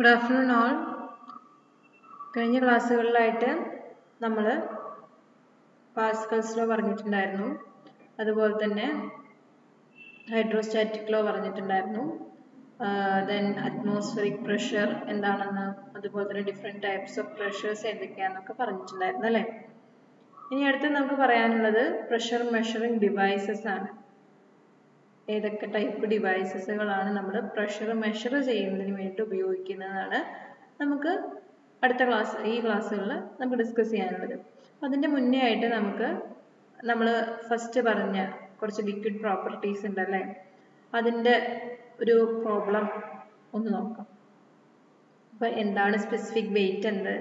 Good afternoon all കഴിഞ്ഞ ക്ലാസ്സുകളിലായിട്ട് നമ്മൾ Pascal's law പറഞ്ഞിട്ടുണ്ടായിരുന്നു. അതുപോലെ തന്നെ ഹൈഡ്രോസ്റ്റാറ്റിക് ലോ പറഞ്ഞിട്ടുണ്ടായിരുന്നു ദെൻ അറ്റ്മോസ്ഫിയറിക് പ്രഷർ എന്താണെന്ന് അതുപോലെ തന്നെ ഡിഫറെന്റ് ടൈപ്സ് ഓഫ് പ്രഷേഴ്സ് എന്തൊക്കെയാണെന്നൊക്കെ പറഞ്ഞിട്ടുണ്ടായിരുന്നു അല്ലേ? ഇനി അടുത്ത് നമുക്ക് പറയാനുള്ളത് പ്രഷർ മെഷറിംഗ് ഡിവൈസസ് ആണ്. ഏതൊക്കെ ടൈപ്പ് ഡിവൈസസുകളാണ് നമ്മൾ പ്രഷർ മെഷർ ചെയ്യുന്നതിന് വേണ്ടി ഉപയോഗിക്കുന്നതാണ് നമുക്ക് അടുത്ത ക്ലാസ് ഈ ക്ലാസ്സുകളിൽ നമുക്ക് ഡിസ്കസ് ചെയ്യാനുള്ളത്. അതിന്റെ മുന്നേ ആയിട്ട് നമുക്ക് നമ്മൾ ഫസ്റ്റ് പറഞ്ഞ കുറച്ച് ലിക്വിഡ് പ്രോപ്പർട്ടീസ് ഉണ്ടല്ലേ? അതിന്റെ ഒരു പ്രോബ്ലം ഒന്ന് നോക്കാം. അപ്പോൾ എന്താണ് സ്പെസിഫിക് വെയിറ്റ് എന്ത്?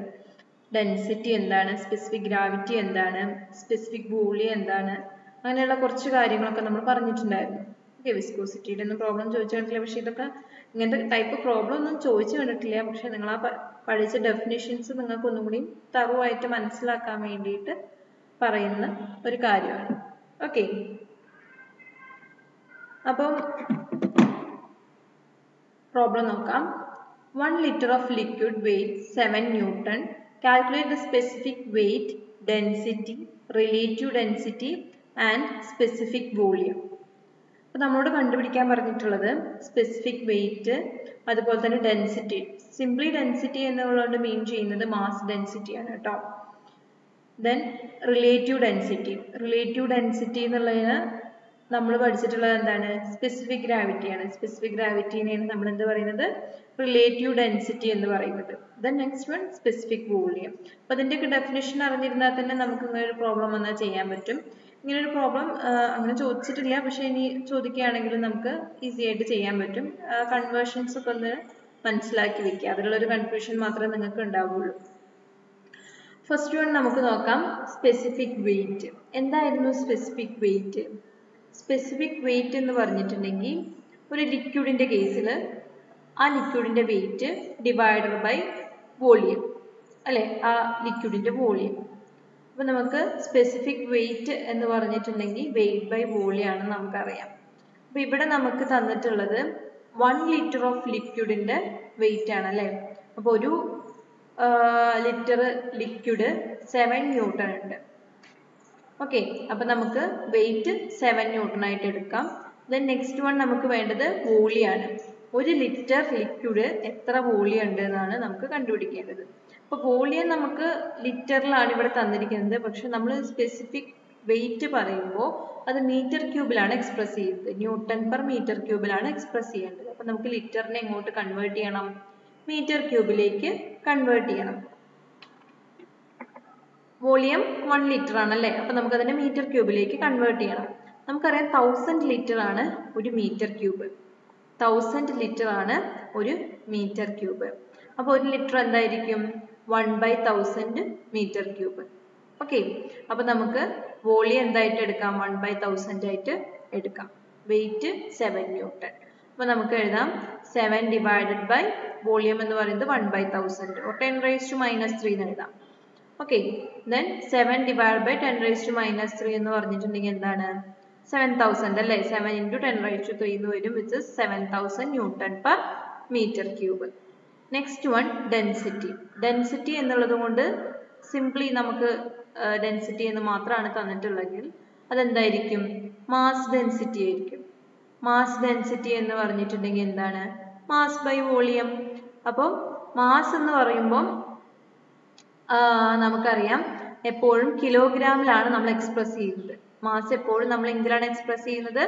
ഡെൻസിറ്റി എന്താണ്? സ്പെസിഫിക് ഗ്രാവിറ്റി എന്താണ്? സ്പെസിഫിക് വോളിയം എന്താണ്? അങ്ങനെയുള്ള കുറച്ച് കാര്യങ്ങളൊക്കെ നമ്മൾ പറഞ്ഞിട്ടുണ്ടായിരുന്നു. ഓക്കെ വിസ്കോസിറ്റിയുടെ ഒന്നും പ്രോബ്ലം ചോദിച്ചു കണ്ടിട്ടില്ല പക്ഷേ ഇതൊക്കെ ഇങ്ങനത്തെ ടൈപ്പ് പ്രോബ്ലം ഒന്നും ചോദിച്ചു കണ്ടിട്ടില്ല. പക്ഷെ നിങ്ങൾ ആ പഠിച്ച ഡെഫിനിഷൻസ് നിങ്ങൾക്ക് ഒന്നും കൂടി തറവായിട്ട് മനസ്സിലാക്കാൻ വേണ്ടിയിട്ട് പറയുന്ന ഒരു കാര്യമാണ്. ഓക്കെ അപ്പം പ്രോബ്ലം നോക്കാം. One litre of liquid weight seven newton calculate the specific weight density relative density and specific volume അപ്പോൾ നമ്മളോട് കണ്ടുപിടിക്കാൻ പറഞ്ഞിട്ടുള്ളത് സ്പെസിഫിക് വെയിറ്റ് അതുപോലെ തന്നെ ഡെൻസിറ്റി സിംപ്ലി ഡെൻസിറ്റി എന്നുള്ളതുകൊണ്ട് മീൻ ചെയ്യുന്നത് മാസ് ഡെൻസിറ്റി ആണ് കേട്ടോ. Then relative density relative density എന്നുള്ളതിന് നമ്മൾ പഠിച്ചിട്ടുള്ളത് എന്താണ്? സ്പെസിഫിക് ഗ്രാവിറ്റിയാണ് സ്പെസിഫിക് ഗ്രാവിറ്റിനെയാണ് നമ്മൾ എന്ത് പറയുന്നത്? റിലേറ്റീവ് ഡെൻസിറ്റി എന്ന് പറയുന്നത്. Then next one specific volume അപ്പോൾ അതിന്റെയൊക്കെ ഡെഫിനേഷൻ അറിഞ്ഞിരുന്നാൽ തന്നെ നമുക്ക് ഇങ്ങനെ ഒരു പ്രോബ്ലം വന്നാൽ ചെയ്യാൻ പറ്റും. ഇങ്ങനെ ഒരു പ്രോബ്ലം അങ്ങനെ ചോദിച്ചിട്ടില്ല. പക്ഷെ ഇനി ചോദിക്കുകയാണെങ്കിൽ നമുക്ക് ഈസി ആയിട്ട് ചെയ്യാൻ പറ്റും. കൺവേർഷൻസ് ഒക്കെ ഒന്ന് മനസ്സിലാക്കി വെക്കുക അതിലുള്ളൊരു കൺഫ്യൂഷൻ മാത്രമേ നിങ്ങൾക്ക് ഉണ്ടാവുള്ളൂ. ഫസ്റ്റ് വൺ നമുക്ക് നോക്കാം. സ്പെസിഫിക് വെയിറ്റ് എന്തായിരുന്നു സ്പെസിഫിക് വെയിറ്റ് സ്പെസിഫിക് വെയിറ്റ് എന്ന് പറഞ്ഞിട്ടുണ്ടെങ്കിൽ ഒരു ലിക്വിഡിന്റെ കേസിൽ ആ ലിക്വിഡിന്റെ വെയിറ്റ് ഡിവൈഡർ ബൈ വോളിയം അല്ലേ? ആ ലിക്വിഡിന്റെ വോളിയം അപ്പോൾ നമുക്ക് സ്പെസിഫിക് വെയിറ്റ് എന്ന് പറഞ്ഞിട്ടുണ്ടെങ്കിൽ വെയിറ്റ് ബൈ വോളിയാണ് നമുക്കറിയാം. അപ്പോൾ ഇവിടെ നമുക്ക് തന്നിട്ടുള്ളത് വൺ ലിറ്റർ ഓഫ് ലിക്വിഡിന്റെ വെയിറ്റ് ആണ് അല്ലേ? അപ്പോൾ ഒരു ലിറ്റർ ലിക്വിഡ് സെവൻ ന്യൂട്ടൺ ഉണ്ട്. ഓക്കെ അപ്പോൾ നമുക്ക് വെയിറ്റ് സെവൻ ന്യൂട്ടൺ ആയിട്ട് എടുക്കാം. ദെൻ നെക്സ്റ്റ് വൺ നമുക്ക് വേണ്ടത് വോളിയാണ് ഒരു ലിറ്റർ ലിക്വിഡ് എത്ര വോളി ഉണ്ട് എന്നാണ് നമുക്ക് കണ്ടുപിടിക്കേണ്ടത്. അപ്പോൾ വോളിയം നമുക്ക് ലിറ്ററിലാണ് ഇവിടെ തന്നിരിക്കുന്നത്. പക്ഷെ നമ്മൾ സ്പെസിഫിക് വെയിറ്റ് പറയുമ്പോൾ അത് മീറ്റർ ക്യൂബിലാണ് എക്സ്പ്രസ് ചെയ്യുന്നത്. ന്യൂട്ടൺ പെർ മീറ്റർ ക്യൂബിലാണ് എക്സ്പ്രസ് ചെയ്യേണ്ടത്. അപ്പോൾ നമുക്ക് ലിറ്ററിനെ എങ്ങോട്ട് കൺവേർട്ട് ചെയ്യണം? മീറ്റർ ക്യൂബിലേക്ക് കൺവേർട്ട് ചെയ്യണം. വോളിയം വൺ ലിറ്റർ ആണല്ലേ നമുക്ക് അതിനെ മീറ്റർ ക്യൂബിലേക്ക് കൺവേർട്ട് ചെയ്യണം. നമുക്കറിയാം തൗസൻഡ് ലിറ്റർ ആണ് ഒരു മീറ്റർ ക്യൂബ് തൗസൻഡ് ലിറ്റർ ആണ് ഒരു മീറ്റർ ക്യൂബ് അപ്പോൾ ഒരു ലിറ്റർ എന്തായിരിക്കും? One by thousand metre cube okay അപ്പൊ നമുക്ക് വോളിയം എന്തായിട്ട് എടുക്കാം? വൺ ബൈ തൗസൻഡ് ആയിട്ട് എടുക്കാം. വെയിറ്റ് സെവൻ ന്യൂട്ടൺ അപ്പൊ നമുക്ക് എഴുതാം. സെവൻ ഡിവൈഡഡ് ബൈ വോളിയം എന്ന് പറയുന്നത് one by thousand or ten raise to minus three എന്ന് എഴുതാം. Okay then seven divide by ten raise to minus three എന്ന് പറഞ്ഞിട്ടുണ്ടെങ്കിൽ എന്താണ്? സെവൻ തൗസൻഡ് അല്ലേ? Seven into ten raise to three എന്ന് വരും. Which seven thousand newton per metre cube next one density density എന്നുള്ളത് കൊണ്ട് സിംപ്ലി നമുക്ക് ഡെൻസിറ്റി എന്ന് മാത്രമാണ് തന്നിട്ടുള്ളെങ്കിൽ അതെന്തായിരിക്കും? മാസ് ഡെൻസിറ്റി ആയിരിക്കും. മാസ് ഡെൻസിറ്റി എന്ന് പറഞ്ഞിട്ടുണ്ടെങ്കിൽ എന്താണ്? മാസ് ബൈ വോളിയം അപ്പം മാസ് എന്ന് പറയുമ്പോൾ നമുക്കറിയാം എപ്പോഴും കിലോഗ്രാമിലാണ് നമ്മൾ എക്സ്പ്രസ് ചെയ്യുന്നത്. മാസ് എപ്പോഴും നമ്മൾ എന്തിലാണ് എക്സ്പ്രസ് ചെയ്യുന്നത്?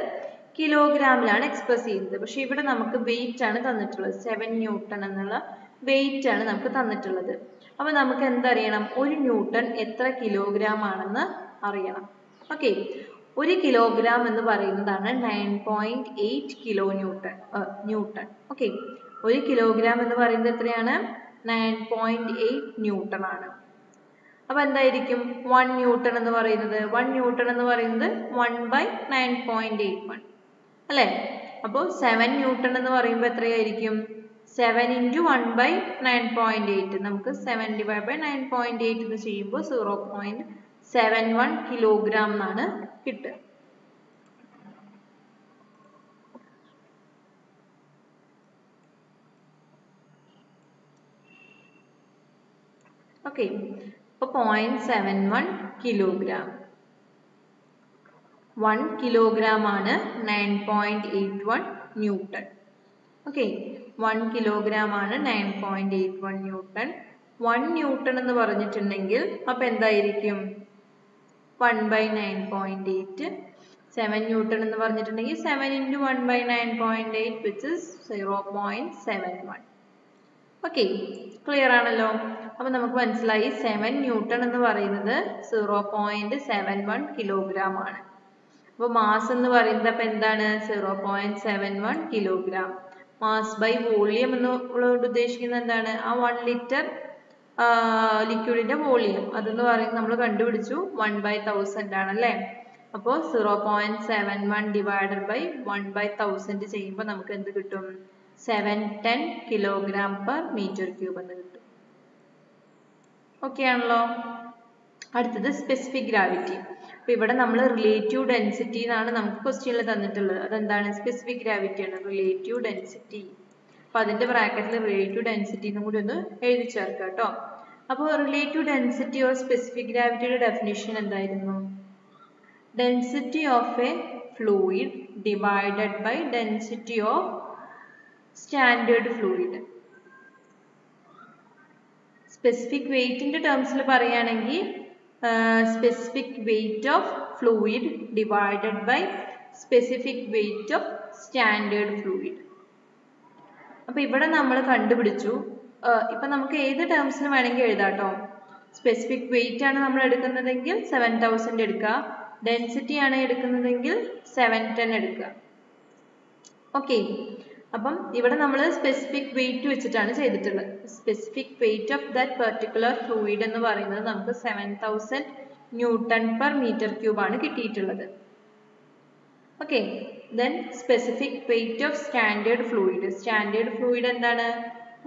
കിലോഗ്രാമിലാണ് എക്സ്പ്രസ് ചെയ്യുന്നത്. പക്ഷെ ഇവിടെ നമുക്ക് വെയിറ്റ് ആണ് തന്നിട്ടുള്ളത്. സെവൻ ന്യൂട്ടൺ എന്നുള്ള വെയിറ്റ് ആണ് നമുക്ക് തന്നിട്ടുള്ളത്. അപ്പൊ നമുക്ക് എന്തറിയണം? ഒരു ന്യൂട്ടൺ എത്ര കിലോഗ്രാം ആണെന്ന് അറിയണം. ഓക്കെ ഒരു കിലോഗ്രാം എന്ന് പറയുന്നതാണ് nine point eight kilo newton newton okay ഒരു കിലോഗ്രാം എന്ന് പറയുന്നത് എത്രയാണ്? നയൻ പോയിന്റ് എയ്റ്റ് ന്യൂട്ടൺ ആണ്. അപ്പൊ എന്തായിരിക്കും? വൺ ന്യൂട്ടൺ എന്ന് പറയുന്നത്? വൺ ന്യൂട്ടൺ എന്ന് പറയുന്നത് one by nine point eight one അല്ലേ? അപ്പോൾ സെവൻ ന്യൂട്ടൺ എന്ന് പറയുമ്പോൾ എത്രയായിരിക്കും? Seven into one by nine point eight നമുക്ക് seven divide by nine point eight എന്ന് ചെയ്യുമ്പോൾ zero point seven one kilogram എന്നാണ് കിട്ടുക. ഓക്കെ അപ്പോൾ point seven one kilogram one kilogram ആണ് nine point eight one newton okay one kilogram ആണ് nine point eight one newton one newton എന്ന് പറഞ്ഞിട്ടുണ്ടെങ്കിൽ അപ്പൊ എന്തായിരിക്കും? One by nine point eight seven newton എന്ന് പറഞ്ഞിട്ടുണ്ടെങ്കിൽ seven into one by nine point eight which is zero point seven one okay clear ആണല്ലോ? അപ്പൊ നമുക്ക് മനസ്സിലായി സെവൻ ന്യൂട്ടൺ എന്ന് പറയുന്നത് zero point seven one kilogram ആണ്. അപ്പൊ മാസ് എന്ന് പറയുന്നത് അപ്പൊ എന്താണ്? Zero point seven one kilogram mass by volume എന്നുള്ളത് ഉദ്ദേശിക്കുന്നത് എന്താണ്? ആ വൺ ലിറ്റർ ലിക്വിഡിന്റെ വോളിയം അതെന്ന് പറയുന്നത് നമ്മൾ കണ്ടുപിടിച്ചു വൺ ബൈ തൗസൻഡ് ആണല്ലേ? അപ്പോൾ zero point seven one divided by one by thousand ചെയ്യുമ്പോൾ നമുക്ക് എന്ത് കിട്ടും? Seven ten kilogram per metre cube എന്ന് കിട്ടും. ഓക്കെ ആണല്ലോ? അടുത്തത് സ്പെസിഫിക് ഗ്രാവിറ്റി അപ്പോൾ ഇവിടെ നമ്മൾ റിലേറ്റീവ് ഡെൻസിറ്റി എന്നാണ് നമുക്ക് ക്വസ്റ്റ്യനിൽ തന്നിട്ടുള്ളത്. അതെന്താണ്? സ്പെസിഫിക് ഗ്രാവിറ്റി ആണ്. റിലേറ്റീവ് ഡെൻസിറ്റി അപ്പൊ അതിന്റെ ബ്രാക്കറ്റിൽ റിലേറ്റീവ് ഡെൻസിറ്റി എന്നും കൂടി ഒന്ന് എഴുതി ചേർക്കുക കേട്ടോ അപ്പോൾ റിലേറ്റീവ് ഡെൻസിറ്റി ഓർ സ്പെസിഫിക് ഗ്രാവിറ്റിയുടെ ഡെഫിനേഷൻ എന്തായിരുന്നു? Density of a fluid divided by density of standard fluid specific വെയിറ്റിന്റെ ടേംസിൽ പറയുകയാണെങ്കിൽ specific weight of fluid divided by specific weight of standard fluid അപ്പൊ ഇവിടെ നമ്മൾ കണ്ടുപിടിച്ചു. ഇപ്പൊ നമുക്ക് ഏത് ടേംസിന് വേണമെങ്കിൽ എഴുതാം കേട്ടോ സ്പെസിഫിക് വെയിറ്റ് ആണ് നമ്മൾ എടുക്കുന്നതെങ്കിൽ സെവൻ തൗസൻഡ് എടുക്കുക. ഡെൻസിറ്റി ആണ് എടുക്കുന്നതെങ്കിൽ സെവൻ ടെൻ എടുക്കുക. ഓക്കെ അപ്പം ഇവിടെ നമ്മൾ സ്പെസിഫിക് വെയിറ്റ് വെച്ചിട്ടാണ് ചെയ്തിട്ടുള്ളത്. Specific weight of that particular fluid എന്ന് പറയുന്നത് നമുക്ക് seven thousand newton per metre cube ആണ് കിട്ടിയിട്ടുള്ളത്. Okay then specific weight of standard fluid standard fluid എന്താണ്?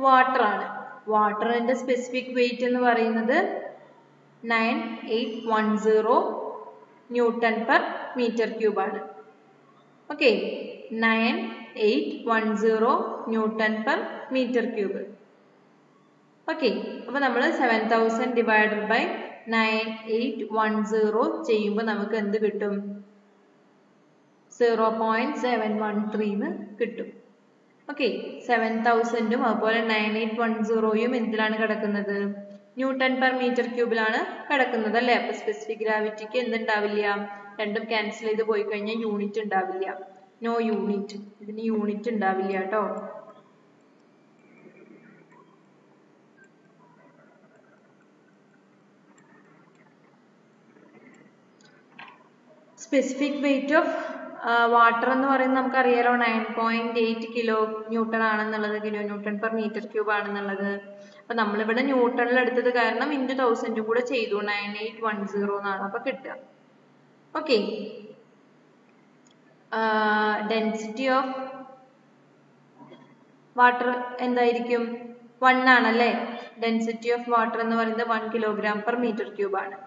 വാട്ടർ ആണ്. വാട്ടറിന്റെ സ്പെസിഫിക് വെയിറ്റ് എന്ന് പറയുന്നത് nine eight one zero newton per metre cube ആണ്. Okay nine eight one zero newton per metre cube. Okay അപ്പോൾ നമ്മൾ seven thousand divided by nine eight one zero ചെയ്യുമ്പോൾ നമുക്ക് എന്ത് കിട്ടും? സീറോ പോയിന്റ് സെവൻ വൺ ത്രീന്ന് കിട്ടും. ഓക്കെ സെവൻ തൗസൻഡും അതുപോലെ നയൻ എയ്റ്റ് വൺ സീറോയും എന്തിലാണ് കിടക്കുന്നത്? ന്യൂട്ടൺ പെർ മീറ്റർ ക്യൂബിലാണ് കിടക്കുന്നത് അല്ലേ? അപ്പൊ സ്പെസിഫിക് ഗ്രാവിറ്റിക്ക് എന്തുണ്ടാവില്ല? രണ്ടും ക്യാൻസൽ ചെയ്ത് പോയി കഴിഞ്ഞാൽ യൂണിറ്റ് ഉണ്ടാവില്ല. നോ യൂണിറ്റ് ഇതിന് യൂണിറ്റ് ഉണ്ടാവില്ല കേട്ടോ. സ്പെസിഫിക് വെയിറ്റ് ഓഫ് വാട്ടർ എന്ന് പറയുന്നത് നമുക്കറിയാലോ nine point eight kilo newton ആണെന്നുള്ളത് kilo newton per metre cube ആണെന്നുള്ളത്. അപ്പൊ നമ്മളിവിടെ ന്യൂട്ടണിൽ എടുത്തത് കാരണം ഇന്റു തൗസൻഡും കൂടെ ചെയ്തു. നയൻ എയ്റ്റ് വൺ സീറോ എന്നാണ്. അപ്പൊ കിട്ടുക. ഓക്കെ ഡെൻസിറ്റി ഓഫ് വാട്ടർ എന്തായിരിക്കും? വൺ ആണല്ലേ? ഡെൻസിറ്റി ഓഫ് വാട്ടർ എന്ന് പറയുന്നത് one kilogram per metre cube ആണ്.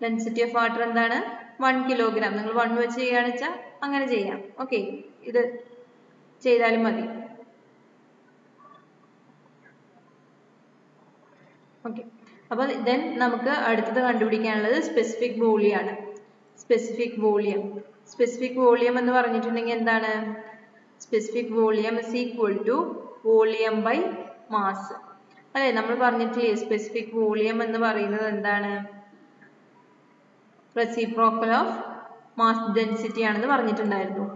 ഡെൻസിറ്റി ഓഫ് വാട്ടർ എന്താണ്? വൺ കിലോഗ്രാം നിങ്ങൾ വൺ വെച്ച് ചെയ്യുകയാണെന്ന് വെച്ചാൽ അങ്ങനെ ചെയ്യാം. ഓക്കെ ഇത് ചെയ്താലും മതി. ഓക്കെ അപ്പോൾ ദെൻ നമുക്ക് അടുത്തത് കണ്ടുപിടിക്കാനുള്ളത് സ്പെസിഫിക് ബോളിയാണ് സ്പെസിഫിക് വോളിയം സ്പെസിഫിക് വോളിയം എന്ന് പറഞ്ഞിട്ടുണ്ടെങ്കിൽ എന്താണ്? Specific volume is equal to volume by mass അല്ലേ? നമ്മൾ പറഞ്ഞിട്ടില്ലേ സ്പെസിഫിക് വോളിയം എന്ന് പറയുന്നത് എന്താണ്? റെസിപ്രോക്കൽ ഓഫ് മാസ് ഡെൻസിറ്റി ആണെന്ന് പറഞ്ഞിട്ടുണ്ടായിരുന്നു.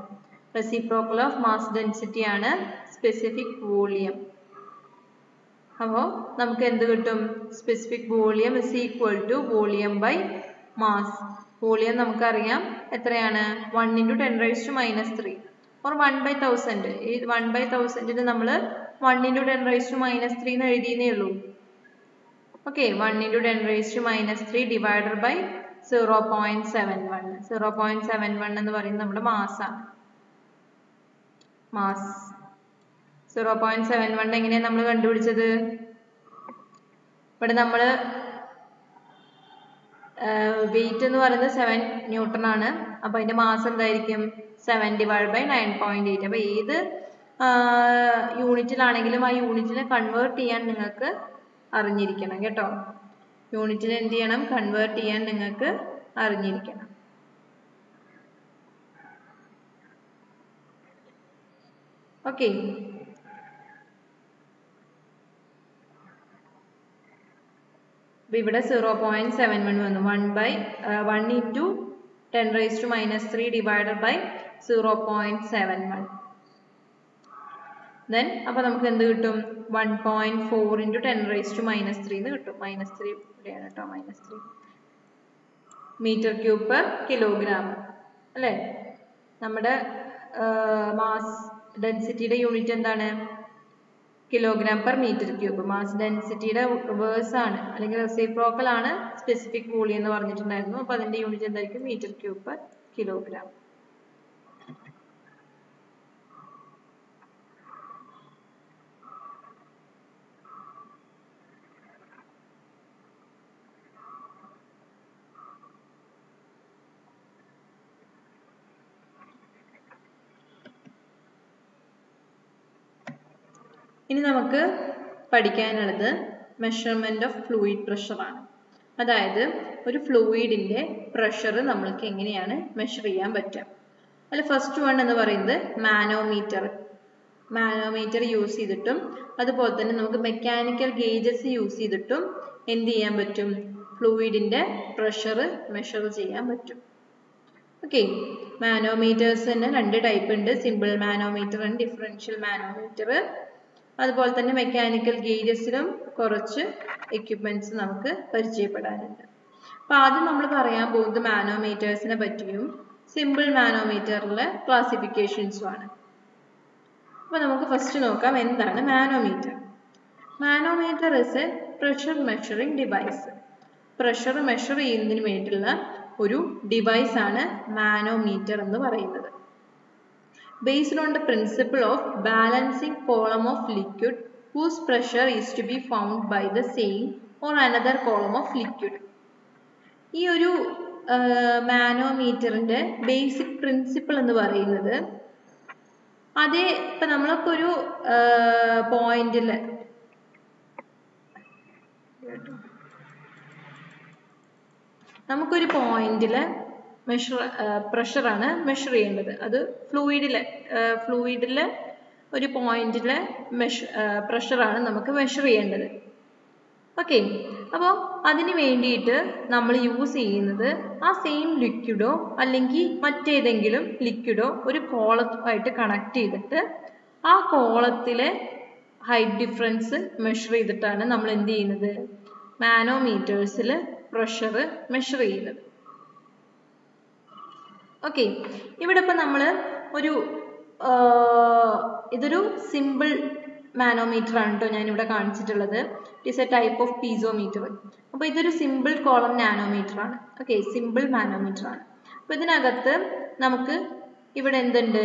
റെസിപ്രോക്കൽ ഓഫ് മാസ് ഡെൻസിറ്റി ആണ് സ്പെസിഫിക് വോളിയം അപ്പോൾ നമുക്ക് എന്ത് കിട്ടും? Specific volume is equal to volume by mass volume നമുക്കറിയാം. എത്രയാണ്? One into ten raise to minus three or one by thousand ഈ വൺ ബൈ തൗസൻഡിന് നമ്മൾ one into ten raise to minus three എന്ന് എഴുതിയെന്നേ ഉള്ളൂ. Okay one into ten raise to minus three divided by zero point seven one zero point seven one എന്ന് പറയുന്നത് നമ്മുടെ മാസാണ് mass zero point seven one എങ്ങനെയാണ് നമ്മൾ കണ്ടുപിടിച്ചത്? ഇവിടെ നമ്മൾ വെയിറ്റ് എന്ന് പറയുന്നത് സെവൻ ന്യൂട്ടൺ ആണ്. അപ്പൊ അതിന്റെ മാസ് എന്തായിരിക്കും? Seven divide by nine point eight അപ്പൊ ഏത് യൂണിറ്റിലാണെങ്കിലും ആ യൂണിറ്റിനെ കൺവേർട്ട് ചെയ്യാൻ നിങ്ങൾക്ക് അറിഞ്ഞിരിക്കണം കേട്ടോ. യൂണിറ്റിന് എന്ത് ചെയ്യണം? കൺവേർട്ട് ചെയ്യാൻ നിങ്ങൾക്ക് അറിഞ്ഞിരിക്കണം. ഓക്കെ അപ്പോൾ ഇവിടെ സീറോ പോയിന്റ് സെവൻ വൺ വന്നു. One by one into ten raise to minus three divided by zero point seven one then അപ്പോൾ നമുക്ക് എന്ത് കിട്ടും? One point four into ten raise to minus three എന്ന് കിട്ടും. മൈനസ് ത്രീ ഇവിടെയാണ് കേട്ടോ minus three metre cube per kilogram അല്ലേ? നമ്മുടെ മാസ് ഡെൻസിറ്റിയുടെ യൂണിറ്റ് എന്താണ്? Kilogram per metre cube mass ഡെൻസിറ്റിയുടെ reverse ആണ്. അല്ലെങ്കിൽ റെസിപ്രോക്കൽ ആണ് സ്പെസിഫിക് വോളിയം എന്ന് പറഞ്ഞിട്ടുണ്ടായിരുന്നു. അപ്പോൾ അതിന്റെ യൂണിറ്റ് എന്തായിരിക്കും? മീറ്റർ ക്യൂബ് പെർ കിലോഗ്രാം ഇനി നമുക്ക് പഠിക്കാനുള്ളത് മെഷർമെന്റ് ഓഫ് ഫ്ലൂയിഡ് പ്രഷറാണ് അതായത് ഒരു ഫ്ലൂയിഡിന്റെ പ്രഷർ നമ്മൾക്ക് എങ്ങനെയാണ് മെഷർ ചെയ്യാൻ പറ്റുക. അല്ല ഫസ്റ്റ് വൺ എന്ന് പറയുന്നത് മാനോമീറ്റർ മാനോമീറ്റർ യൂസ് ചെയ്തിട്ടും അതുപോലെ തന്നെ നമുക്ക് മെക്കാനിക്കൽ ഗേജസ് യൂസ് ചെയ്തിട്ടും എന്ത് ചെയ്യാൻ പറ്റും? ഫ്ലൂയിഡിന്റെ പ്രഷർ മെഷർ ചെയ്യാൻ പറ്റും. ഓക്കെ മാനോമീറ്റേഴ്സ് തന്നെ രണ്ട് ടൈപ്പ് ഉണ്ട്. Simple manometer and differential manometer അതുപോലെ തന്നെ മെക്കാനിക്കൽ ഗേജസിലും കുറച്ച് എക്യുപ്മെന്റ്സ് നമുക്ക് പരിചയപ്പെടാനുണ്ട്. അപ്പൊ ആദ്യം നമ്മൾ പറയാൻ പോകുന്നത് മാനോമീറ്റേഴ്സിനെ പറ്റിയും സിമ്പിൾ മാനോമീറ്ററിലെ ക്ലാസിഫിക്കേഷൻസും ആണ്. അപ്പൊ നമുക്ക് ഫസ്റ്റ് നോക്കാം എന്താണ് manometer manometer is a pressure measuring device pressure measure ചെയ്യുന്നതിന് വേണ്ടിയിട്ടുള്ള ഒരു ഡിവൈസ് ആണ് മാനോമീറ്റർ എന്ന് പറയുന്നത്. Based on the principle of balancing column of liquid whose pressure is to be found by the same or another column of liquid. ഈ ഒരു മാനോമീറ്ററിന്റെ basic principle എന്ന് പറയുന്നത് അതേ ഇപ്പൊ നമ്മളൊക്കെ ഒരു പോയിന്റിൽ നമുക്കൊരു പോയിന്റിൽ മെഷർ പ്രഷറാണ് മെഷർ ചെയ്യേണ്ടത്. അത് ഫ്ലൂയിഡിലെ ഫ്ലൂയിഡിലെ ഒരു പോയിന്റിലെ മെഷ് പ്രഷറാണ് നമുക്ക് മെഷർ ചെയ്യേണ്ടത്. ഓക്കെ അപ്പോൾ അതിന് വേണ്ടിയിട്ട് നമ്മൾ യൂസ് ചെയ്യുന്നത് ആ സെയിം ലിക്വിഡോ അല്ലെങ്കിൽ മറ്റേതെങ്കിലും ലിക്വിഡോ ഒരു കോളമായിട്ട് കണക്ട് ചെയ്തിട്ട് ആ കോളത്തിലെ ഹൈറ്റ് ഡിഫറൻസ് മെഷർ ചെയ്തിട്ടാണ് നമ്മൾ എന്ത് ചെയ്യുന്നത്? മാനോമീറ്റേഴ്സിൽ പ്രഷർ മെഷർ ചെയ്യുന്നത്. ഓക്കെ ഇവിടെ ഇപ്പം നമ്മൾ ഒരു ഇതൊരു സിമ്പിൾ മാനോമീറ്റർ ആണ് കേട്ടോ ഞാനിവിടെ കാണിച്ചിട്ടുള്ളത്. It is a type of piezometer അപ്പോൾ ഇതൊരു സിമ്പിൾ കോളം നാനോമീറ്റർ ആണ്. ഓക്കെ സിമ്പിൾ മാനോമീറ്റർ ആണ്. അപ്പോൾ ഇതിനകത്ത് നമുക്ക് ഇവിടെ എന്തുണ്ട്?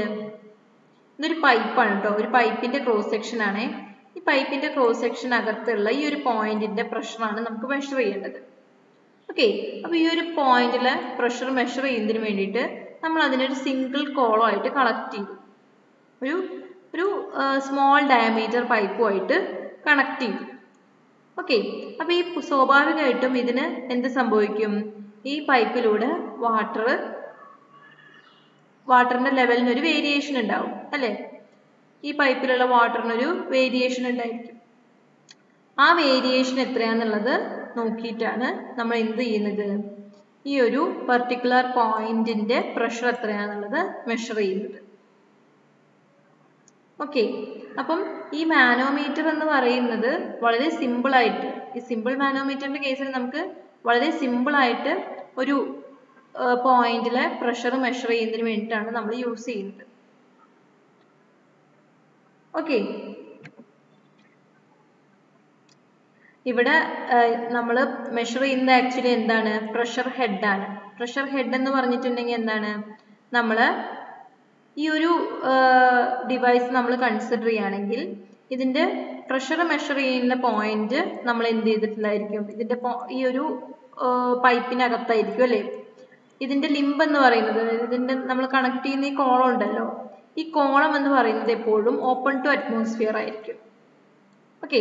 ഇതൊരു പൈപ്പാണ് കേട്ടോ ഒരു പൈപ്പിന്റെ ക്രോസ് സെക്ഷൻ ആണ്. ഈ പൈപ്പിന്റെ ക്രോസ് സെക്ഷൻ അകത്തുള്ള ഈ ഒരു പോയിന്റിന്റെ പ്രഷറാണ് നമുക്ക് മെഷർ ചെയ്യേണ്ടത്. ഓക്കെ അപ്പോൾ ഈ ഒരു പോയിന്റിലെ പ്രഷർ മെഷർ ചെയ്യുന്നതിന് വേണ്ടിയിട്ട് നമ്മൾ അതിനൊരു സിംഗിൾ കോളോ ആയിട്ട് കണക്ട് ചെയ്തു ഒരു ഒരു സ്മോൾ ഡയമീറ്റർ പൈപ്പുമായിട്ട് കണക്ട് ചെയ്തു ഓക്കെ അപ്പോൾ ഈ സ്വാഭാവികമായിട്ടും ഇതിന് എന്ത് സംഭവിക്കും? ഈ പൈപ്പിലൂടെ വാട്ടർ വാട്ടറിന്റെ ലെവലിന് ഒരു വേരിയേഷൻ ഉണ്ടാവും അല്ലേ? ഈ പൈപ്പിലുള്ള വാട്ടറിനൊരു വേരിയേഷൻ ഉണ്ടായിരിക്കും. ആ വേരിയേഷൻ എത്രയാന്നുള്ളത് നോക്കിയിട്ടാണ് നമ്മൾ എന്ത് ചെയ്യുന്നത്? ഈ ഒരു പർട്ടിക്കുലർ പോയിന്റിന്റെ പ്രഷർ എത്രയാണെന്നുള്ളത് മെഷർ ചെയ്യുന്നത്. ഓക്കെ അപ്പം ഈ മാനോമീറ്റർ എന്ന് പറയുന്നത് വളരെ സിമ്പിൾ ആയിട്ട് ഈ സിമ്പിൾ മാനോമീറ്ററിന്റെ കേസിൽ നമുക്ക് വളരെ സിമ്പിൾ ആയിട്ട് ഒരു പോയിന്റിലെ പ്രഷർ മെഷർ ചെയ്യുന്നതിന് വേണ്ടിയിട്ടാണ് നമ്മൾ യൂസ് ചെയ്യുന്നത്. ഓക്കെ ഇവിടെ നമ്മൾ മെഷർ ചെയ്യുന്നത് ആക്ച്വലി എന്താണ്? പ്രഷർ ഹെഡാണ് പ്രഷർ ഹെഡ് എന്ന് പറഞ്ഞിട്ടുണ്ടെങ്കിൽ എന്താണ്? നമ്മൾ ഈ ഒരു ഡിവൈസ് നമ്മൾ കൺസിഡർ ചെയ്യുകയാണെങ്കിൽ ഇതിന്റെ പ്രഷർ മെഷർ ചെയ്യുന്ന പോയിന്റ് നമ്മൾ എന്ത് ചെയ്തിട്ടുണ്ടായിരിക്കും? ഇതിന്റെ ഈ ഒരു പൈപ്പിനകത്തായിരിക്കും അല്ലേ? ഇതിന്റെ ലിംബ് എന്ന് പറയുന്നത് ഇതിന്റെ നമ്മൾ കണക്ട് ചെയ്യുന്ന ഈ കോളം ഉണ്ടല്ലോ? ഈ കോളം എന്ന് പറയുന്നത് എപ്പോഴും ഓപ്പൺ ടു അറ്റ്മോസ്ഫിയർ ആയിരിക്കും. ഓക്കെ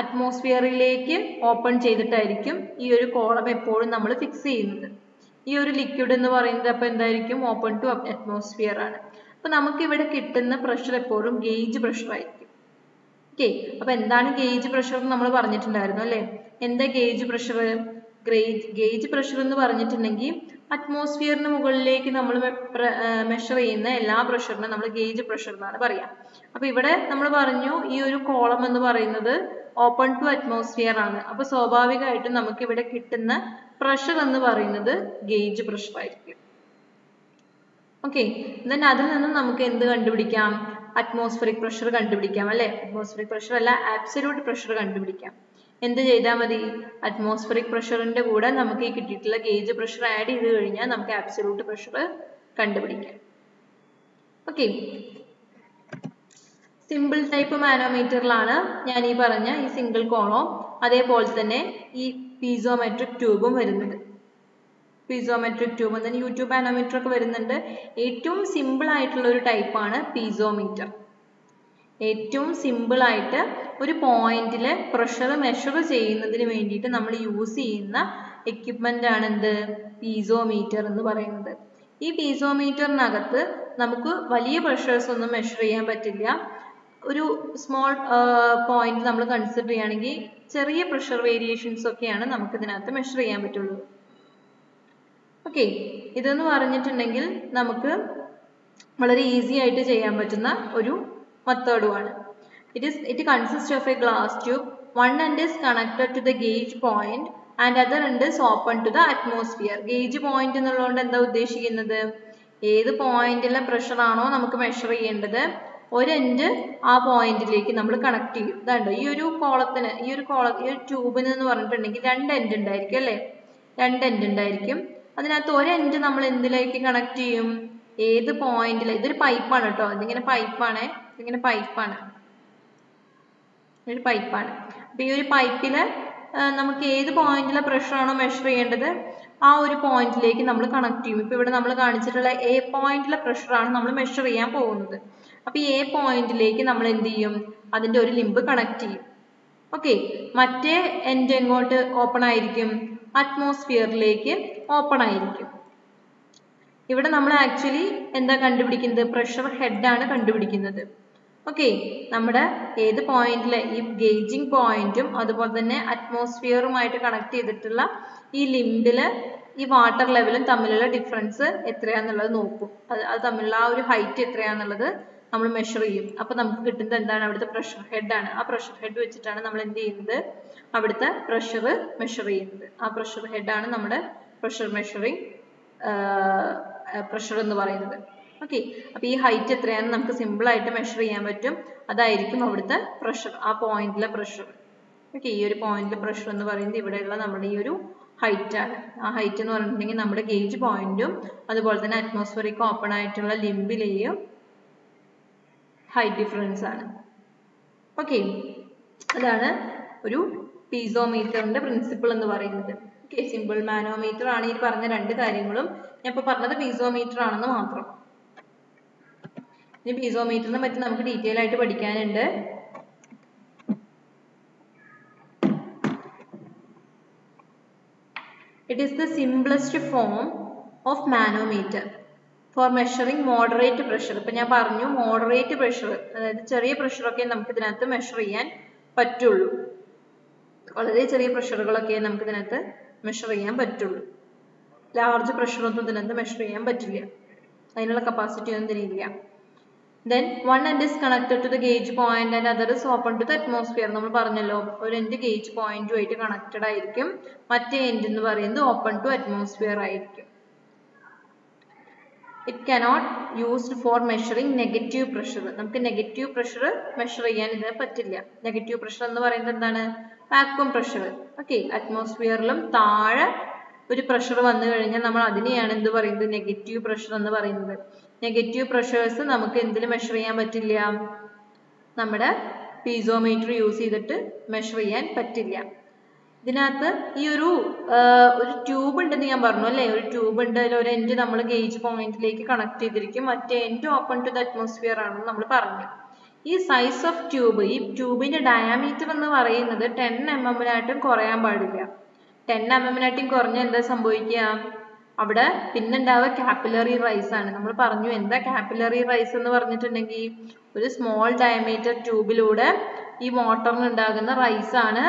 അറ്റ്മോസ്ഫിയറിലേക്ക് ഓപ്പൺ ചെയ്തിട്ടായിരിക്കും ഈ ഒരു കോളം എപ്പോഴും നമ്മൾ ഫിക്സ് ചെയ്യുന്നത്. ഈ ഒരു ലിക്വിഡ് എന്ന് പറയുന്നത് അപ്പോൾ എന്തായിരിക്കും? ഓപ്പൺ ടു അറ്റ്മോസ്ഫിയർ ആണ്. അപ്പോൾ നമുക്ക് ഇവിടെ കിട്ടുന്ന പ്രഷർ എപ്പോഴും ഗേജ് പ്രഷർ ആയിരിക്കും. ഓക്കെ അപ്പോൾ എന്താണ് ഗേജ് പ്രഷർ എന്ന് നമ്മൾ പറഞ്ഞിട്ടുണ്ടായിരുന്നു അല്ലേ? എന്താ gauge pressure grey gauge pressure എന്ന് പറഞ്ഞിട്ടുണ്ടെങ്കിൽ അറ്റ്മോസ്ഫിയറിന് മുകളിലേക്ക് നമ്മൾ മെഷർ ചെയ്യുന്ന എല്ലാ പ്രഷറിനും നമ്മൾ ഗേജ് പ്രഷർ എന്നാണ് പറയുക അപ്പൊ ഇവിടെ നമ്മൾ പറഞ്ഞു ഈ ഒരു കോളം എന്ന് പറയുന്നത് ഓപ്പൺ ടു അറ്റ്മോസ്ഫിയർ ആണ്. അപ്പൊ സ്വാഭാവികമായിട്ടും നമുക്ക് ഇവിടെ കിട്ടുന്ന പ്രഷർ എന്ന് പറയുന്നത് ഗേജ് പ്രഷർ ആയിരിക്കും. ഓക്കെ ദെൻ അതിൽ നിന്നും നമുക്ക് എന്ത് കണ്ടുപിടിക്കാം? അറ്റ്മോസ്ഫിയറിക് പ്രഷർ കണ്ടുപിടിക്കാം അല്ലെ? അറ്റ്മോസ്ഫിയറിക് പ്രഷർ അല്ല ആബ്സല്യൂട്ട് പ്രഷർ കണ്ടുപിടിക്കാം. എന്ത് ചെയ്താൽ മതി? അറ്റ്മോസ്ഫറിക് പ്രഷറിന്റെ കൂടെ നമുക്ക് ഈ കിട്ടിയിട്ടുള്ള ഗേജ് പ്രഷർ ആഡ് ചെയ്ത് കഴിഞ്ഞാൽ നമുക്ക് ആബ്സലൂട്ട് പ്രഷർ കണ്ടുപിടിക്കാം. ഓക്കെ സിമ്പിൾ ടൈപ്പ് മാനോമീറ്ററിലാണ് ഞാൻ ഈ പറഞ്ഞ ഈ സിംഗിൾ കോണോ അതേപോലെ തന്നെ ഈ പീസോമെട്രിക് ട്യൂബും വരുന്നത്. പീസോമെട്രിക് ട്യൂബും then യൂട്യൂബ് മാനോമീറ്റർ ഒക്കെ വരുന്നുണ്ട്. ഏറ്റവും സിമ്പിൾ ആയിട്ടുള്ള ഒരു ടൈപ്പാണ് പീസോമീറ്റർ ഏറ്റവും സിമ്പിൾ ആയിട്ട് ഒരു പോയിന്റിലെ പ്രഷർ മെഷർ ചെയ്യുന്നതിന് വേണ്ടിയിട്ട് നമ്മൾ യൂസ് ചെയ്യുന്ന എക്യുപ്മെന്റ് ആണ് എന്ത്? പീസോമീറ്റർ എന്ന് പറയുന്നത്. ഈ പീസോമീറ്ററിനകത്ത് നമുക്ക് വലിയ പ്രഷേഴ്സ് ഒന്നും മെഷർ ചെയ്യാൻ പറ്റില്ല. ഒരു സ്മോൾ പോയിന്റ് നമ്മൾ കൺസിഡർ ചെയ്യുകയാണെങ്കിൽ ചെറിയ പ്രഷർ വേരിയേഷൻസ് ഒക്കെയാണ് നമുക്ക് ഇതിനകത്ത് മെഷർ ചെയ്യാൻ പറ്റുള്ളൂ. ഓക്കെ ഇതെന്ന് പറഞ്ഞിട്ടുണ്ടെങ്കിൽ നമുക്ക് വളരെ ഈസി ആയിട്ട് ചെയ്യാൻ പറ്റുന്ന ഒരു മെത്തേഡുമാണ് it is it consist of a glass tube one end is connected to the gauge point and other is open to the atmosphere gauge point എന്നുള്ളതുകൊണ്ട് എന്താ ഉദ്ദേശിക്കുന്നത്? ഏത് പോയിന്റിലെ പ്രഷറാണോ നമുക്ക് മെഷർ ചെയ്യേണ്ടത്? ഒരു എൻഡ് ആ പോയിന്റിലേക്ക് നമ്മൾ കണക്ട് ചെയ്യും. ഇതുണ്ട് ഈ ഒരു കോളത്തിന് ഈ ഒരു കോള ഈ ഒരു ട്യൂബിന് എന്ന് പറഞ്ഞിട്ടുണ്ടെങ്കിൽ രണ്ട് എൻഡ് ഉണ്ടായിരിക്കും അല്ലേ? രണ്ട് എൻഡ് ഉണ്ടായിരിക്കും. അതിനകത്ത് ഒരു എൻഡ് നമ്മൾ എന്തിലേക്ക് കണക്ട് ചെയ്യും? ഏത് പോയിന്റിൽ ഇതൊരു പൈപ്പാണ് കേട്ടോ. ഇതിങ്ങനെ പൈപ്പാണ് ഇതിങ്ങനെ പൈപ്പാണ്. ഒരു പൈപ്പാണ്. അപ്പൊ ഈ ഒരു പൈപ്പിൽ നമുക്ക് ഏത് പോയിന്റിലെ ആണോ മെഷർ ചെയ്യേണ്ടത് ആ ഒരു പോയിന്റിലേക്ക് നമ്മൾ കണക്ട് ചെയ്യും. ഇപ്പൊ ഇവിടെ നമ്മൾ കാണിച്ചിട്ടുള്ള എ പോയിന്റിലെ പ്രഷറാണ് നമ്മൾ മെഷർ ചെയ്യാൻ പോകുന്നത്. അപ്പൊ ഈ എ പോയിന്റിലേക്ക് നമ്മൾ എന്ത് ചെയ്യും? അതിന്റെ ഒരു ലിമ്പ് കണക്ട് ചെയ്യും. ഓക്കെ. മറ്റേ എൻഡ് എങ്ങോട്ട് ഓപ്പൺ ആയിരിക്കും? അറ്റ്മോസ്ഫിയറിലേക്ക് ഓപ്പൺ ആയിരിക്കും. ഇവിടെ നമ്മൾ ആക്ച്വലി എന്താ കണ്ടുപിടിക്കുന്നത്? പ്രഷർ ആണ് കണ്ടുപിടിക്കുന്നത്. ഓക്കെ നമ്മുടെ ഏത് പോയിന്റിലെ ഈ ഗേജിങ് പോയിന്റും അതുപോലെ തന്നെ അറ്റ്മോസ്ഫിയറുമായിട്ട് കണക്ട് ചെയ്തിട്ടുള്ള ഈ ലിംബിൽ ഈ വാട്ടർ ലെവലും തമ്മിലുള്ള ഡിഫറൻസ് എത്രയാന്നുള്ളത് നോക്കും. അത് അത് തമ്മിലുള്ള ആ ഒരു ഹൈറ്റ് എത്രയാന്നുള്ളത് നമ്മൾ മെഷർ ചെയ്യും. അപ്പൊ നമുക്ക് കിട്ടുന്നത് എന്താണ്? അവിടുത്തെ പ്രഷർ ഹെഡാണ് ആ പ്രഷർ ഹെഡ് വെച്ചിട്ടാണ് നമ്മൾ എന്ത് ചെയ്യുന്നത്? അവിടുത്തെ പ്രഷർ മെഷർ ചെയ്യുന്നത്. ആ പ്രഷർ ഹെഡാണ് നമ്മുടെ പ്രഷർ മെഷറിങ് പ്രഷർ എന്ന് പറയുന്നത്. ഓക്കെ അപ്പൊ ഈ ഹൈറ്റ് എത്രയാണെന്ന് നമുക്ക് സിമ്പിൾ ആയിട്ട് മെഷർ ചെയ്യാൻ പറ്റും? അതായിരിക്കും അവിടുത്തെ പ്രഷർ ആ പോയിന്റിലെ പ്രഷർ ഓക്കെ ഈ ഒരു പോയിന്റിലെ പ്രഷർ എന്ന് പറയുന്നത് ഇവിടെയുള്ള നമ്മുടെ ഈ ഒരു ഹൈറ്റ് ആണ്. ആ ഹൈറ്റ് എന്ന് പറഞ്ഞിട്ടുണ്ടെങ്കിൽ നമ്മുടെ ഗേജ് പോയിന്റും അതുപോലെ തന്നെ അറ്റ്മോസ്ഫറിക് ഓപ്പൺ ആയിട്ടുള്ള ലിംബിലെയും ഹൈറ്റ് ഡിഫറൻസ് ആണ്. ഓക്കെ അതാണ് ഒരു പീസോമീറ്ററിന്റെ പ്രിൻസിപ്പിൾ എന്ന് പറയുന്നത്. ഓക്കെ സിമ്പിൾ മാനോമീറ്റർ ആണ് ഈ പറഞ്ഞ രണ്ട് കാര്യങ്ങളും. ഞാൻ ഇപ്പൊ പറഞ്ഞത് പീസോമീറ്റർ ആണെന്ന് മാത്രം. ഇനി പീസോമീറ്ററിനെ പറ്റി നമുക്ക് ഡീറ്റെയിൽ ആയിട്ട് പഠിക്കാനുണ്ട്. It is the simplest form of manometer for measuring moderate pressure. ഇപ്പൊ ഞാൻ പറഞ്ഞു moderate pressure അതായത് ചെറിയ പ്രഷറൊക്കെ നമുക്ക് ഇതിനകത്ത് മെഷർ ചെയ്യാൻ പറ്റുള്ളൂ. വളരെ ചെറിയ പ്രഷറുകളൊക്കെ നമുക്ക് ഇതിനകത്ത് മെഷർ ചെയ്യാൻ പറ്റുള്ളൂ. ലാർജ് പ്രഷർ ഒന്നും ഇതിനകത്ത് മെഷർ ചെയ്യാൻ പറ്റില്ല. അതിനുള്ള കപ്പാസിറ്റി ഒന്നും ഇതിനില്ല then one end is connected to the gauge point and other is open to the atmosphere നമ്മൾ പറഞ്ഞല്ലോ ഒരു എൻഡ് ഗേജ് പോയിന്റുമായിട്ട് കണക്റ്റഡ് ആയിരിക്കും. മറ്റേ എൻഡ് എന്ന് പറയുന്നത് ഓപ്പൺ ടു അറ്റ്മോസ്ഫിയർ ആയിരിക്കും. It cannot used for measuring negative pressure നമുക്ക് നെഗറ്റീവ് പ്രഷർ മെഷർ ചെയ്യാൻ ഇതിന് പറ്റില്ല. നെഗറ്റീവ് പ്രഷർ എന്ന് പറയുന്നത് എന്താണ്? വാക്വം പ്രഷർ ഓക്കെ അറ്റ്മോസ്ഫിയറിലും താഴെ ഒരു പ്രഷർ വന്നു കഴിഞ്ഞാൽ നമ്മൾ അതിനെയാണ് എന്ത് പറയുന്നത്? നെഗറ്റീവ് പ്രഷർ എന്ന് പറയുന്നത്. നെഗറ്റീവ് പ്രഷേഴ്സ് നമുക്ക് എന്തിൽ മെഷർ ചെയ്യാൻ പറ്റില്ല? നമ്മുടെ പീസോമീറ്റർ യൂസ് ചെയ്തിട്ട് മെഷർ ചെയ്യാൻ പറ്റില്ല. ഇതിനകത്ത് ഈ ഒരു ഒരു ട്യൂബ് ഉണ്ടെന്ന് ഞാൻ പറഞ്ഞു അല്ലേ? ഒരു ട്യൂബ് ഉണ്ട് അതിൽ ഒരു എൻഡ് നമ്മൾ ഗേജ് പോയിന്റിലേക്ക് കണക്ട് ചെയ്തിരിക്കും. മറ്റേ end open to the atmosphere ആണെന്ന് നമ്മൾ പറഞ്ഞു ഈ സൈസ് ഓഫ് ട്യൂബ് ഈ ട്യൂബിന്റെ ഡയാമീറ്റർ എന്ന് പറയുന്നത് ടെൻ എം എമ്മിനായിട്ടും കുറയാൻ പാടില്ല. ടെൻ എം എമ്മിനായിട്ടും കുറഞ്ഞ എന്താ സംഭവിക്കുക? അവിടെ പിന്നുണ്ടാവുക കാപ്പിലറി റൈസ് ആണ്. നമ്മൾ പറഞ്ഞു എന്താ കാപ്പിലറി റൈസ് എന്ന് പറഞ്ഞിട്ടുണ്ടെങ്കിൽ ഒരു സ്മോൾ ഡയമീറ്റർ ട്യൂബിലൂടെ ഈ മോട്ടറിന് ഉണ്ടാകുന്ന റൈസ് ആണ്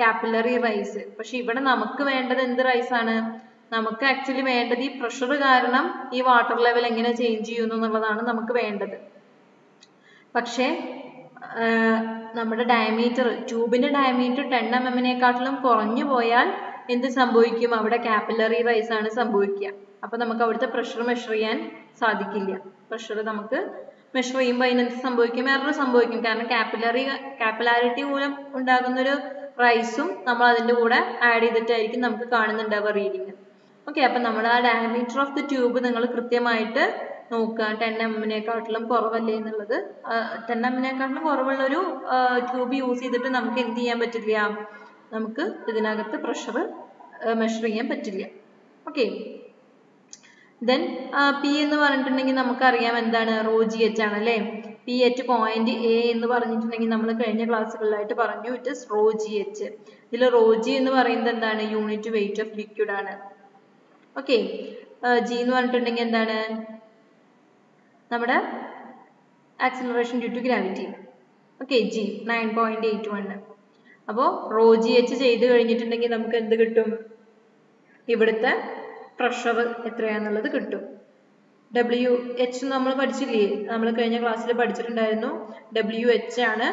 കാപ്പിലറി റൈസ് പക്ഷെ ഇവിടെ നമുക്ക് വേണ്ടത് എന്ത് റൈസ് ആണ്? നമുക്ക് ആക്ച്വലി വേണ്ടത് ഈ പ്രഷർ കാരണം ഈ വാട്ടർ ലെവൽ എങ്ങനെ ചേഞ്ച് ചെയ്യുന്നു എന്നുള്ളതാണ് നമുക്ക് വേണ്ടത്. പക്ഷേ നമ്മുടെ ഡയമീറ്റർ ട്യൂബിന്റെ ഡയമീറ്റർ ടെൻ എം എമ്മിനെക്കാട്ടിലും കുറഞ്ഞു പോയാൽ എന്ത് സംഭവിക്കും? അവിടെ കാപ്പിലറി റൈസ് ആണ് സംഭവിക്കുക. അപ്പൊ നമുക്ക് അവിടുത്തെ പ്രഷർ മെഷർ ചെയ്യാൻ സാധിക്കില്ല. പ്രഷർ നമുക്ക് മെഷർ ചെയ്യുമ്പോൾ അതിനെന്ത് സംഭവിക്കും? എറർ സംഭവിക്കും. കാരണം കാപ്പിലറി കാപ്പിലാരിറ്റി മൂലം ഉണ്ടാകുന്ന ഒരു റൈസും നമ്മൾ അതിന്റെ കൂടെ ആഡ് ചെയ്തിട്ടായിരിക്കും നമുക്ക് കാണുന്നുണ്ടാവുക റീഡിങ് ഓക്കെ അപ്പൊ നമ്മൾ ആ ഡയമീറ്റർ ഓഫ് ദി ട്യൂബ് നിങ്ങൾ കൃത്യമായിട്ട് നോക്കുക. ടെൻ എമ്മിനെക്കാട്ടിലും കുറവല്ലേ എന്നുള്ളത്. ടെൻ എമ്മിനെക്കാട്ടിലും കുറവുള്ളൊരു ട്യൂബ് യൂസ് ചെയ്തിട്ട് നമുക്ക് എന്ത് ചെയ്യാൻ പറ്റില്ല? നമുക്ക് ഇതിനകത്ത് പ്രഷർ മെഷർ ചെയ്യാൻ പറ്റില്ല. ഓക്കെ ദെൻ പി എന്ന് പറഞ്ഞിട്ടുണ്ടെങ്കിൽ നമുക്കറിയാം എന്താണ്? റോ ജി എച്ച് ആണ് അല്ലേ? പി എറ്റ് പോയിന്റ് എ എന്ന് പറഞ്ഞിട്ടുണ്ടെങ്കിൽ നമ്മൾ കഴിഞ്ഞ ക്ലാസ്സുകളിലായിട്ട് പറഞ്ഞു it is rho g h ഇതിൽ റോ ജി എന്ന് പറയുന്നത് എന്താണ്? യൂണിറ്റ് വെയിറ്റ് ഓഫ് ലിക്വിഡ് ആണ്. ഓക്കെ ജി എന്ന് പറഞ്ഞിട്ടുണ്ടെങ്കിൽ എന്താണ്? നമ്മുടെ acceleration due to gravity okay g nine point eight one അപ്പോൾ റോ ജി എച്ച് ചെയ്ത് കഴിഞ്ഞിട്ടുണ്ടെങ്കിൽ നമുക്ക് എന്ത് കിട്ടും? ഇവിടുത്തെ പ്രഷർ എത്രയാന്നുള്ളത് കിട്ടും. ഡബ്ല്യു എച്ച് നമ്മൾ പഠിച്ചില്ലേ? നമ്മൾ കഴിഞ്ഞ ക്ലാസ്സിൽ പഠിച്ചിട്ടുണ്ടായിരുന്നു. ഡബ്ല്യു എച്ച് ആണ്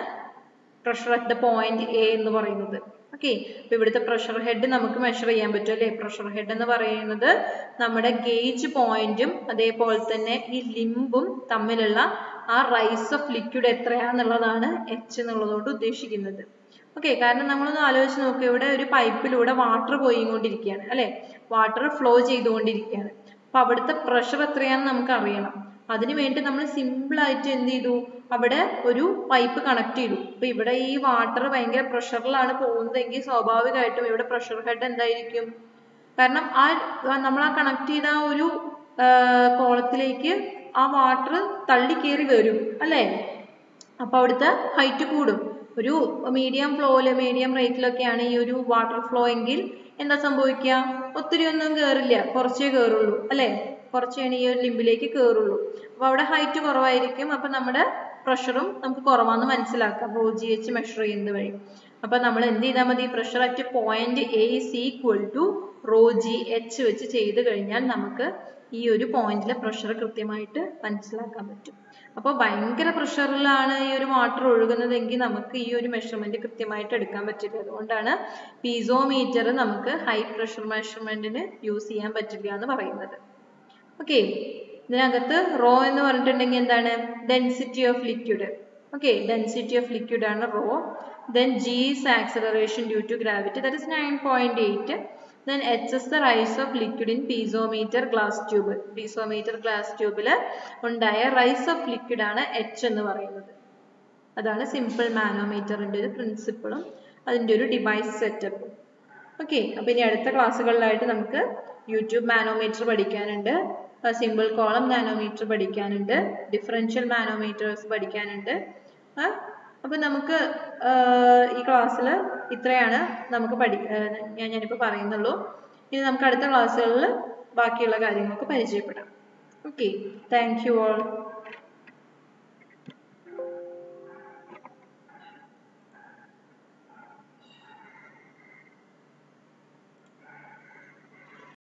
pressure at the point A എന്ന് പറയുന്നത്. ഓക്കെ അപ്പൊ ഇവിടുത്തെ പ്രഷർ ഹെഡ് നമുക്ക് മെഷർ ചെയ്യാൻ പറ്റും അല്ലേ? പ്രഷർ ഹെഡ് എന്ന് പറയുന്നത് നമ്മുടെ ഗേജ് പോയിന്റും അതേപോലെ തന്നെ ഈ ലിംബും തമ്മിലുള്ള ആ റൈസ് ഓഫ് ലിക്വിഡ് എത്രയാന്നുള്ളതാണ് എച്ച് എന്നുള്ളതുകൊണ്ട് ഉദ്ദേശിക്കുന്നത്. ഓക്കെ കാരണം നമ്മളൊന്ന് ആലോചിച്ച് നോക്കുക ഇവിടെ ഒരു പൈപ്പിലൂടെ വാട്ടർ പോയിക്കൊണ്ടിരിക്കുകയാണ് അല്ലേ? വാട്ടർ ഫ്ലോ ചെയ്തുകൊണ്ടിരിക്കുകയാണ്. അപ്പൊ അവിടുത്തെ പ്രഷർ എത്രയാണെന്ന് നമുക്ക് അറിയണം. അതിനു വേണ്ടി നമ്മൾ സിമ്പിൾ ആയിട്ട് എന്ത് ചെയ്തു? അവിടെ ഒരു പൈപ്പ് കണക്ട് ചെയ്തു. അപ്പൊ ഇവിടെ ഈ വാട്ടർ ഭയങ്കര പ്രഷറിലാണ് പോകുന്നതെങ്കിൽ സ്വാഭാവികമായിട്ടും ഇവിടെ പ്രഷർ ഹെഡ് എന്തായിരിക്കും? കാരണം ആ നമ്മൾ ആ കണക്ട് ചെയ്ത ആ ഒരു കോളത്തിലേക്ക് ആ വാട്ടർ തള്ളി കയറി വരും അല്ലേ? അപ്പൊ അവിടുത്തെ ഹൈറ്റ് കൂടും. ഒരു മീഡിയം ഫ്ലോയിൽ മീഡിയം റേറ്റിലൊക്കെയാണ് ഈ ഒരു വാട്ടർ ഫ്ലോ എങ്കിൽ എന്താ സംഭവിക്കുക? ഒത്തിരി ഒന്നും കയറില്ല കുറച്ചേ കയറുള്ളൂ അല്ലേ? കുറച്ചാണ് ഈ ഒരു ലിമ്പിലേക്ക് കയറുള്ളൂ അപ്പൊ അവിടെ ഹൈറ്റ് കുറവായിരിക്കും. അപ്പൊ നമ്മുടെ പ്രഷറും നമുക്ക് കുറവാന്ന് മനസ്സിലാക്കാം. റോ ജി എച്ച് മെഷർ ചെയ്യുന്നത് വഴി. അപ്പൊ നമ്മൾ എന്ത് ചെയ്താൽ മതി? Pressure at point A is equal to rho g h വെച്ച് ചെയ്ത് കഴിഞ്ഞാൽ നമുക്ക് ഈ ഒരു പോയിന്റിലെ പ്രഷർ കൃത്യമായിട്ട് മനസ്സിലാക്കാൻ പറ്റും. അപ്പോൾ ഭയങ്കര പ്രഷറിലാണ് ഈ ഒരു വാട്ടർ ഒഴുകുന്നതെങ്കിൽ നമുക്ക് ഈ ഒരു മെഷർമെന്റ് കൃത്യമായിട്ട് എടുക്കാൻ പറ്റില്ല. അതുകൊണ്ടാണ് പീസോമീറ്റർ നമുക്ക് ഹൈ പ്രഷർ മെഷർമെന്റിന് യൂസ് ചെയ്യാൻ പറ്റില്ല എന്ന് പറയുന്നത്. ഓക്കെ ഇതിനകത്ത് റോ എന്ന് പറഞ്ഞിട്ടുണ്ടെങ്കിൽ എന്താണ്? Density of liquid okay density of liquid ആണ് rho then g acceleration due to gravity that is nine point eight then h is the rise of liquid in piezometer glass tube piezometer glass ട്യൂബിൽ ഉണ്ടായ rise of liquid ആണ് h എന്ന് പറയുന്നത്. അതാണ് simple മാനോമീറ്ററിന്റെ ഒരു പ്രിൻസിപ്പിളും അതിന്റെ ഒരു ഡിവൈസ് സെറ്റപ്പും ഓക്കെ അപ്പോൾ ഇനി അടുത്ത ക്ലാസ്സുകളിലായിട്ട് നമുക്ക് യൂട്യൂബ് മാനോമീറ്റർ പഠിക്കാനുണ്ട് സിമ്പിൾ കോളം മാനോമീറ്റർ പഠിക്കാനുണ്ട് ഡിഫറൻഷ്യൽ മാനോമീറ്റേഴ്സ് പഠിക്കാനുണ്ട് അപ്പൊ നമുക്ക് ഈ ക്ലാസ്സിൽ ഇത്രയാണ് നമുക്ക് പഠി ഞാൻ ഞാനിപ്പോൾ പറയുന്നുള്ളൂ. ഇനി നമുക്ക് അടുത്ത ക്ലാസ്സുകളിൽ ബാക്കിയുള്ള കാര്യങ്ങൾക്ക് പരിചയപ്പെടാം. Okay thank you all